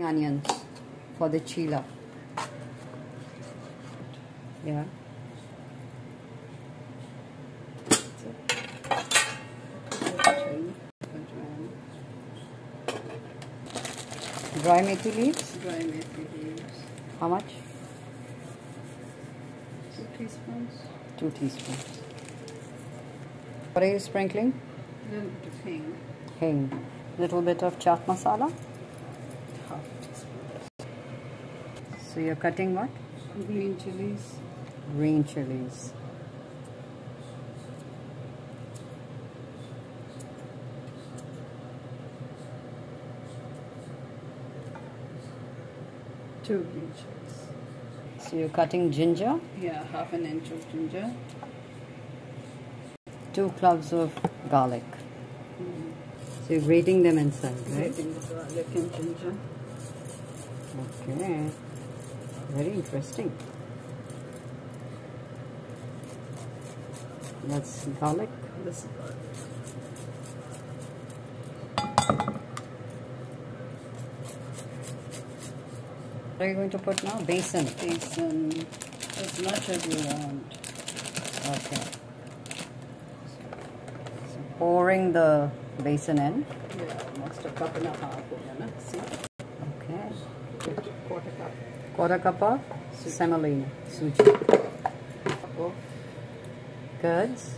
onions for the chila. Yeah. Dry methi leaves? Dry methi leaves. How much? Two teaspoons. Two teaspoons. What are you sprinkling? A little bit of hing. Hing. Little bit of chaat masala. Half teaspoon. So you're cutting what? Green chilies. Green chilies. Two green chilies. So you're cutting ginger. Yeah, half an inch of ginger. Two cloves of garlic. Mm. So you're grating them inside, right? Grating the garlic and ginger. Okay. Very interesting. That's garlic. This. What are you going to put now? Besan. Besan as much as you want. Okay. So pouring the besan in. Yeah, almost a cup and a half. You know? See? Okay. Quarter cup. Quarter cup of Suji. semolina. Suji. Of Curds.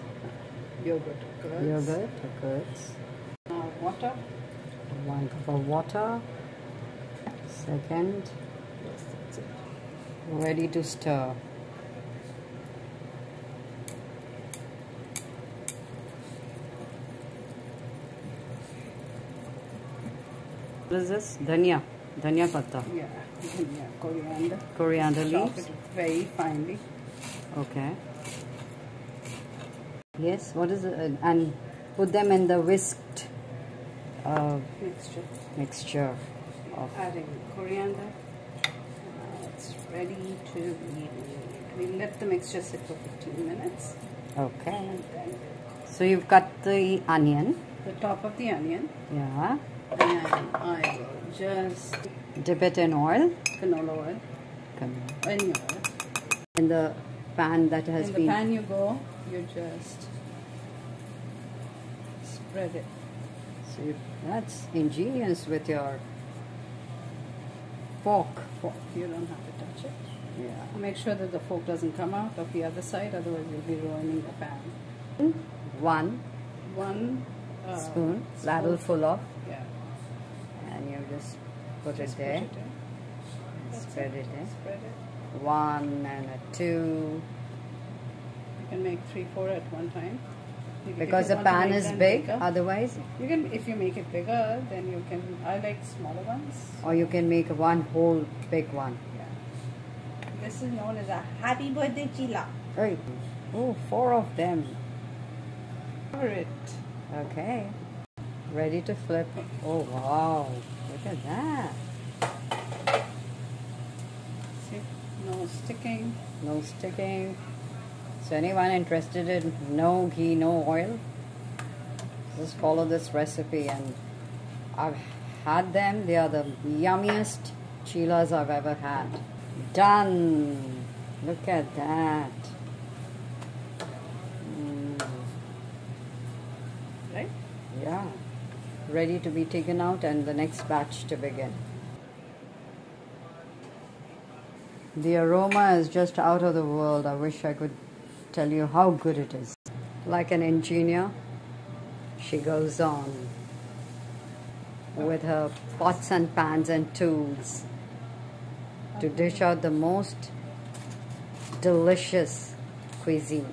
yogurt. curds. Yogurt or curds. Now water. One cup of water. Second. Yes. Ready to stir. What is this? Dhania. Dhania patta. Yeah, yeah, coriander. Coriander Chop leaves. very finely. Okay. Yes, what is it? And put them in the whisked uh, Mixture. mixture of. Adding coriander. Now it's ready to be. We let the mixture sit for 15 minutes. Okay. So you've cut the onion. the top of the onion. Yeah. And I will just Dip it in oil. canola oil. Come Any oil. In the pan that has In the been. pan you go, you just spread it. So you, that's ingenious with your fork. Fork. You don't have to touch it. Yeah. Make sure that the fork doesn't come out of the other side, otherwise you'll be ruining the pan. One One uh, spoon, ladle full of, you just put Just it there. Put it and spread it. it in. Spread it. One and a two. You can make three, four at one time. Because the pan is big, bigger, otherwise, you can if you make it bigger, then you can. I like smaller ones. or you can make one whole big one. Yeah. This is known as a happy birthday chila. Hey, oh, four of them. Cover it. Okay, ready to flip. Oh wow, look at that. See, no sticking. No sticking. So anyone interested in no ghee, no oil, just follow this recipe and I've had them. They are the yummiest chilas I've ever had. Done. Look at that. Mm, Right? yeah. Ready to be taken out and the next batch to begin. The aroma is just out of the world. I wish I could tell you how good it is. Like an engineer, she goes on with her pots and pans and tools to dish out the most delicious cuisine.